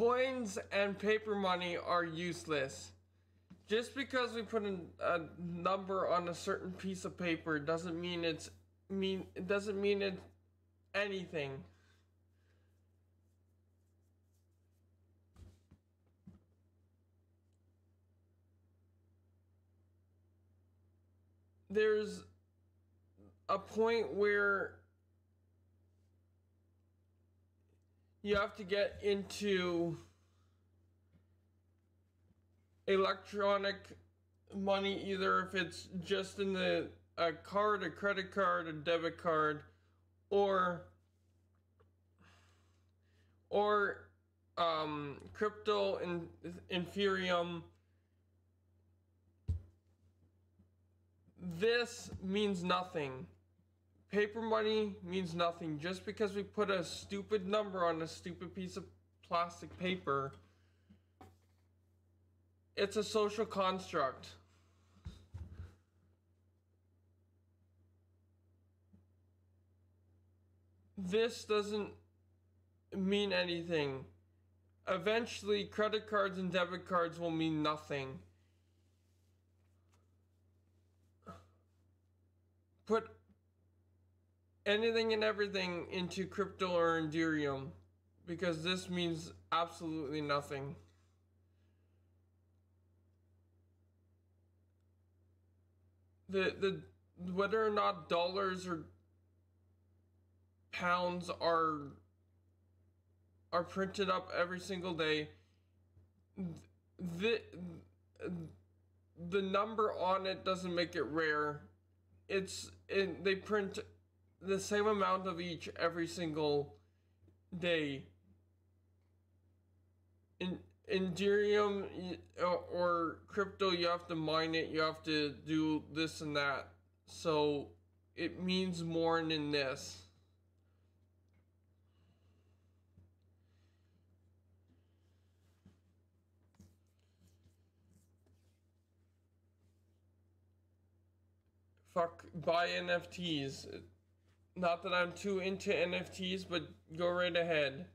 coins and paper money are useless. Just because we put a, a number on a certain piece of paper doesn't mean it's mean it doesn't mean it anything. There's a point where you have to get into electronic money either if it's just in the a card, a credit card, a debit card, or or um, crypto and Ethereum. This means nothing. Paper money means nothing. Just because we put a stupid number on a stupid piece of plastic paper, it's a social construct. This doesn't mean anything. Eventually, credit cards and debit cards will mean nothing. Put anything and everything into crypto or Ethereum because this means absolutely nothing. The the whether or not dollars or pounds are are printed up every single day the the number on it doesn't make it rare it's it, they print the same amount of each every single day. In Ethereum uh, or crypto, you have to mine it, you have to do this and that. So it means more than this. Fuck, buy NFTs. Not that I'm too into NFTs, but go right ahead.